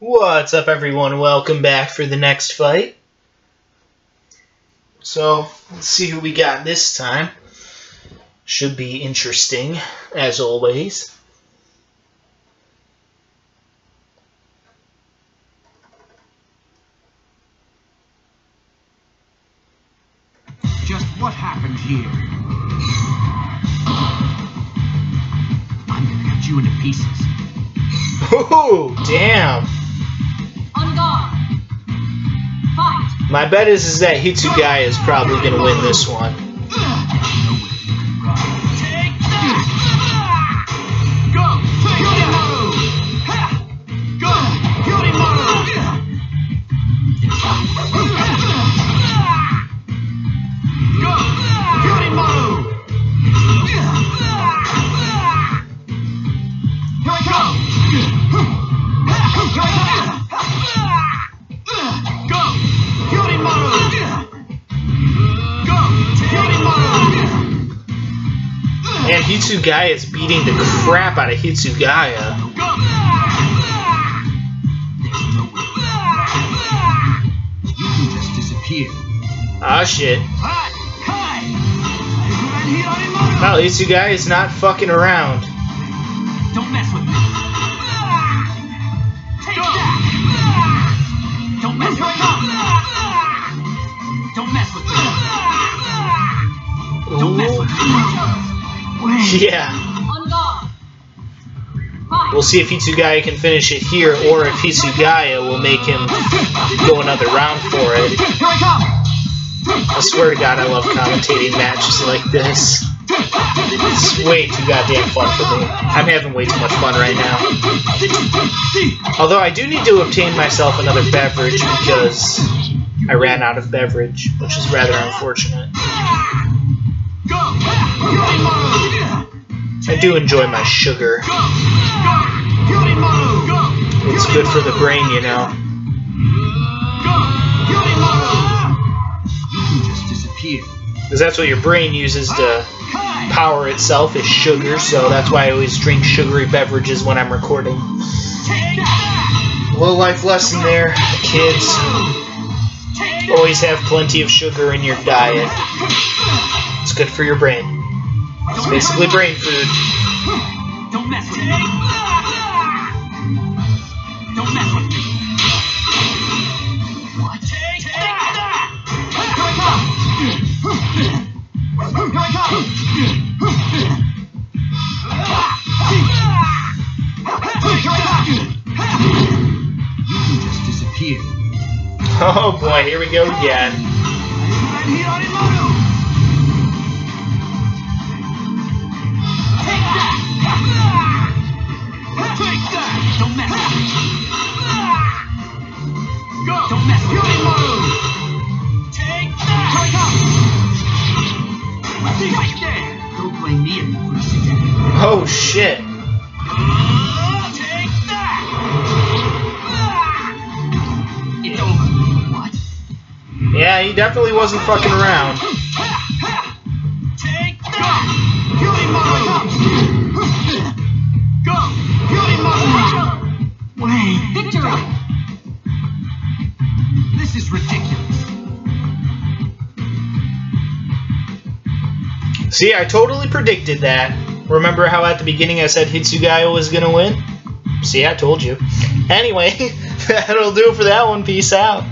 What's up, everyone? Welcome back for the next fight. So, let's see who we got this time. Should be interesting, as always. Just what happened here? I'm gonna cut you into pieces. Ooh, damn. My bet is, is that Hitsugaya is probably going to win this one. Hitsugaya is beating the crap out of Hitsugaya. You can just disappear. Ah, shit. Hi! Hi! Wow, Hitsugaya is not fucking around. Yeah. We'll see if Hitsugaya can finish it here, or if Hitsugaya will make him go another round for it. I swear to God, I love commentating matches like this. It's way too goddamn fun for me. I'm having way too much fun right now. Although I do need to obtain myself another beverage because I ran out of beverage, which is rather unfortunate. I do enjoy my sugar. It's good for the brain, you know. Because that's what your brain uses to power itself is sugar, so that's why I always drink sugary beverages when I'm recording. Little life lesson there, kids. Always have plenty of sugar in your diet. It's good for your brain. It's basically brain food. Don't mess with me. Don't mess with me. What? Take, that! Here I come! Here I come! Here I come! You can just disappear. Oh boy, here we go again. Oh shit. Yeah, he definitely wasn't fucking around. Ridiculous. See, I totally predicted that. Remember how at the beginning I said Hitsugaya was gonna win? See, I told you. Anyway, that'll do it for that one. Peace out.